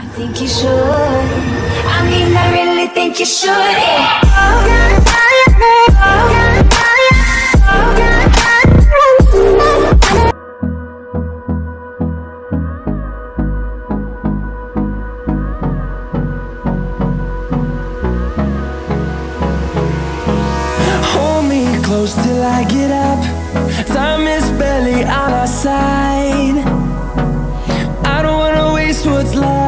I think you should. I mean, I really think you should. Yeah. Hold me close till I get up. Time is barely on our side. I don't wanna waste what's left.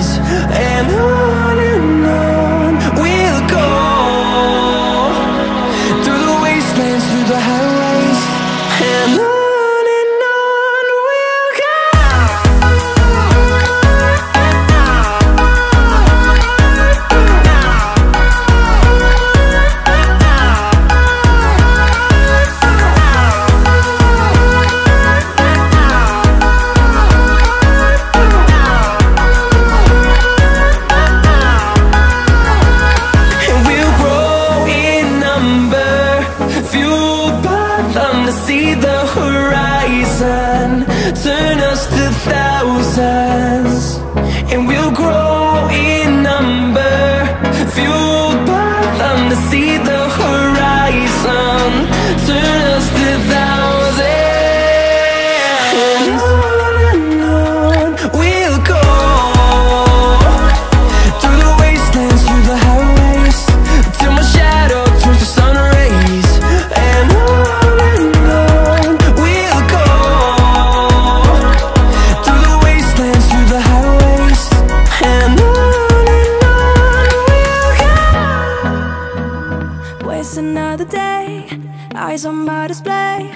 And on thousands. And we'll grow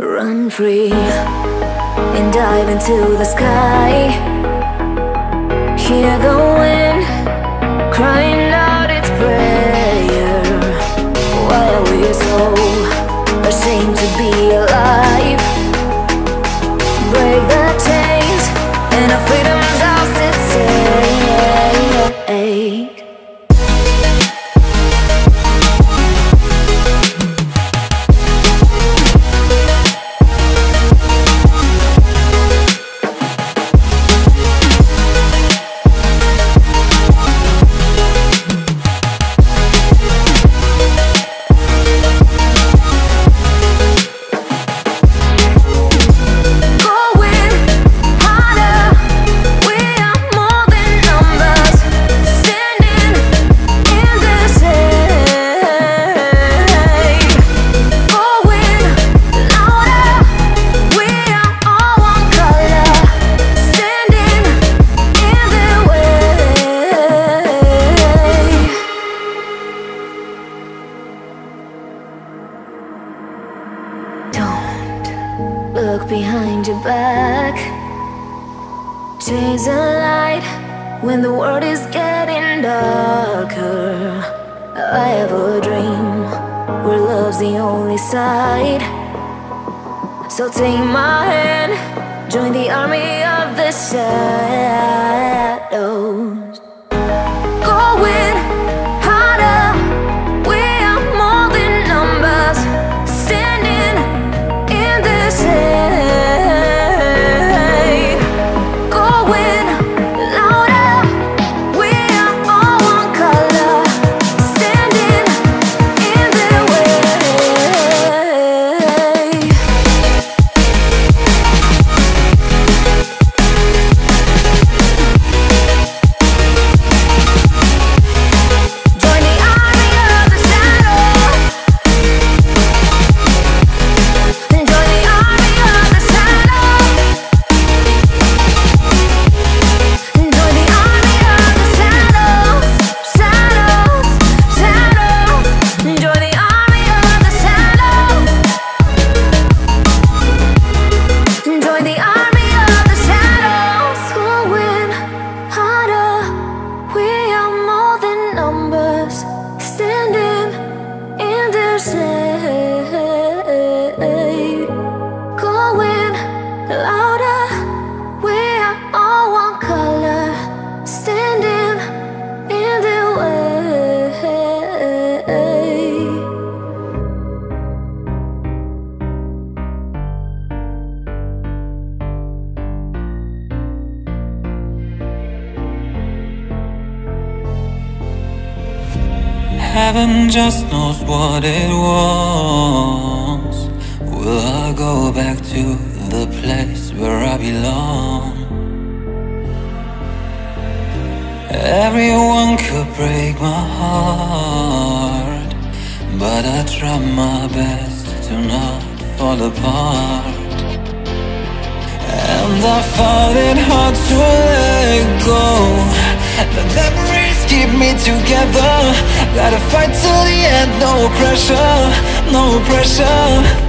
Run free and dive into the sky Hear the wind crying out its prayer Why are we so ashamed to be alive? Break the chains and our freedom darker. I a dream Where love's the only side. So take my hand Join the army of the shadows. louder. We are all one color, standing in the way. Heaven just knows what it was. Will I go back to? The place where I belong. Everyone could break my heart, but I try my best to not fall apart. And I find it hard to let go. The memories keep me together. Gotta fight till the end, no pressure, no pressure.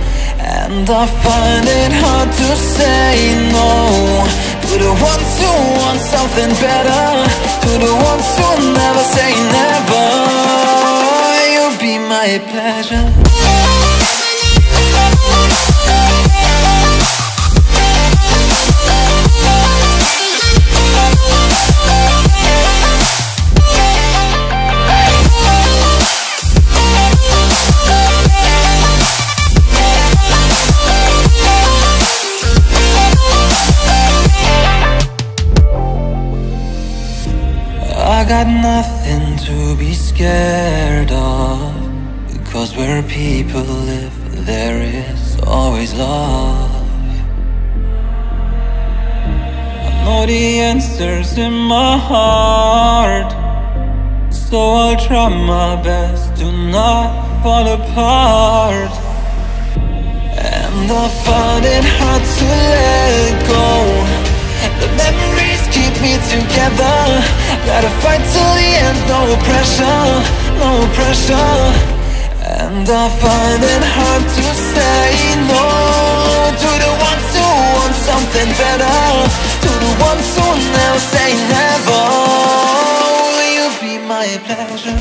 And I find it hard to say no to the ones who want something better, to the ones who never say never. You'll be my pleasure. People live there is always love. I know the answers in my heart So I'll try my best to not fall apart. And I find it hard to let go. The memories keep me together. Gotta fight till the end, no pressure, no pressure And I find it hard to say no. To the ones who want something better. To the ones who never say never. Will you be my pleasure?